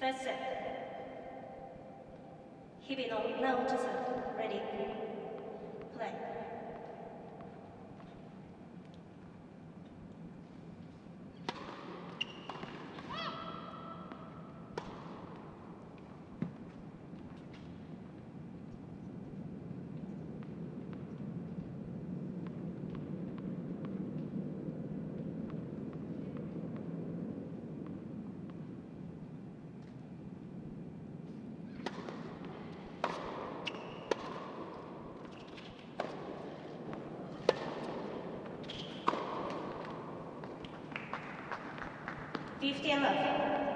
First set. 日々の直人さん、Ready. 50 and left.